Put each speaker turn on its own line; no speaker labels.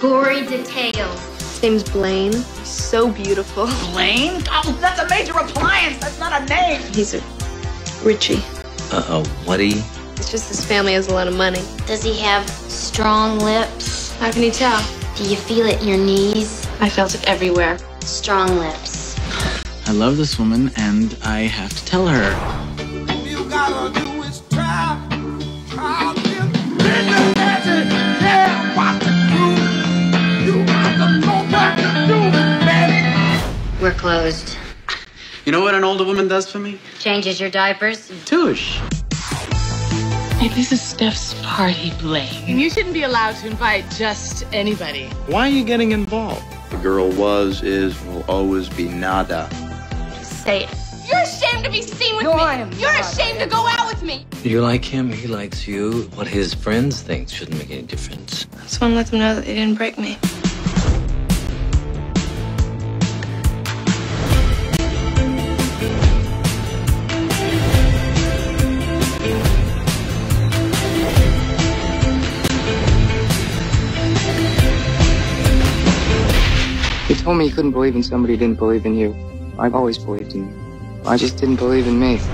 gory details.
His name's Blane. He's so beautiful.
Blane? Oh, that's a major appliance. That's not a name.
He's a Richie.
Uh oh, what he?
It's just his family has a lot of money.
Does he have strong lips?
How can you tell?
Do you feel it in your knees?
I felt it everywhere.
Strong lips.
I love this woman, and I have to tell her.
Closed.
You know what an older woman does for me?
Changes your diapers.
Tush.
Hey, this is Steff's party, Blake. And you shouldn't be allowed to invite just anybody.
Why are you getting involved?
The girl was, is, will always be nada.
Say it. You're ashamed to be seen with
No,
me.
I am
You're
not.
ashamed to go out with me.
You like him, he likes you. What his friends think shouldn't make any difference.
I just want to let them know that they didn't break me.
You told me you couldn't believe in somebody who didn't believe in you. I've always believed in you. I just didn't believe in me.